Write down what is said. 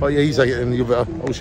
Oh yeah, he's like, it and you better. Oh shit.